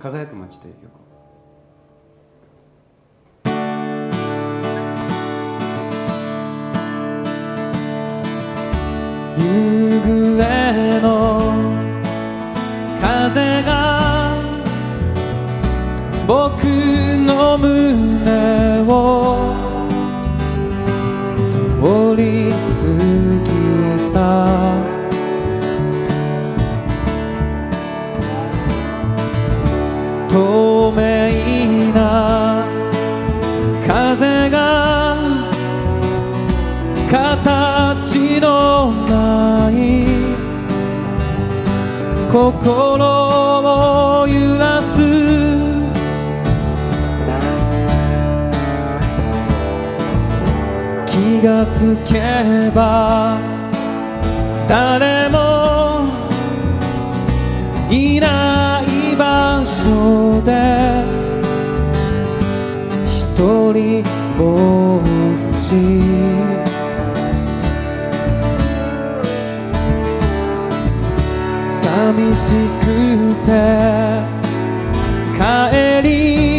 「輝く街」という曲を。夕暮れの風が僕の胸透明な風が形のない心を揺らす気がつけば誰もいない場所で一人ぼっち。寂しくて帰り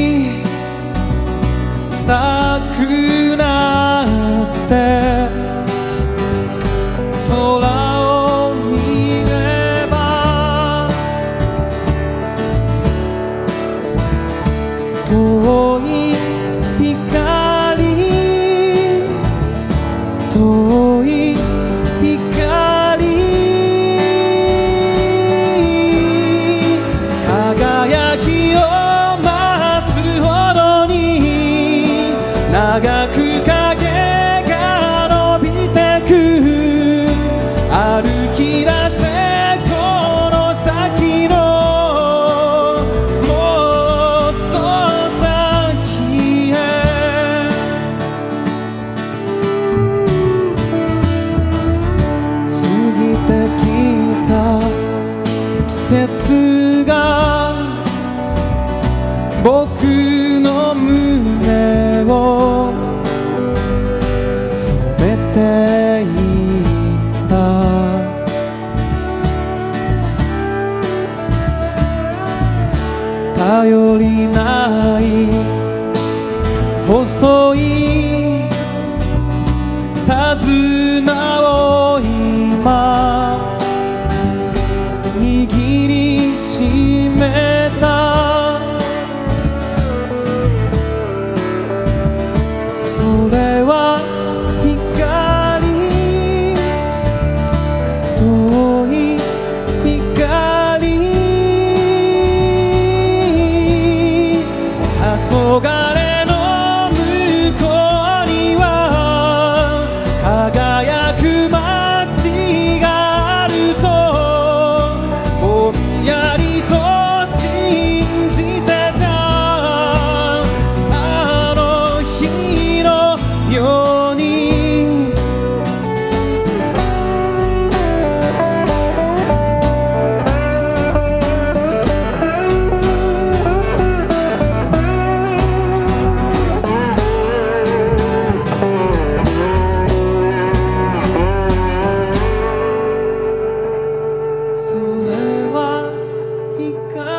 節が僕の胸を染めていた。頼りない細いめた。それは光。遠い光。黄昏 ficar.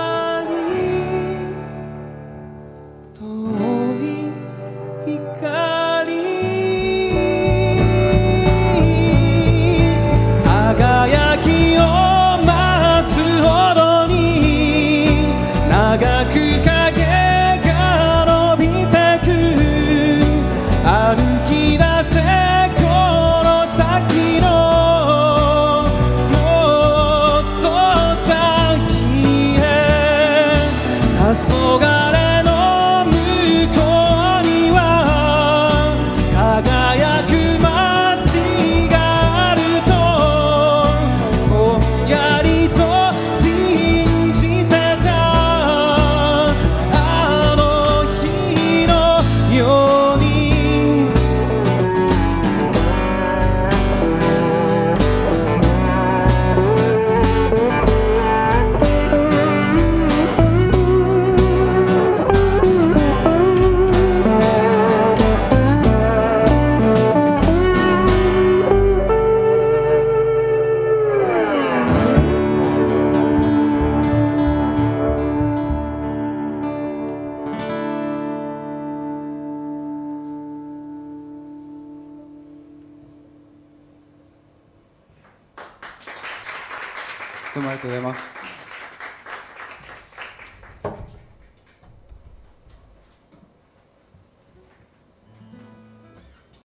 どうもありがとうございます。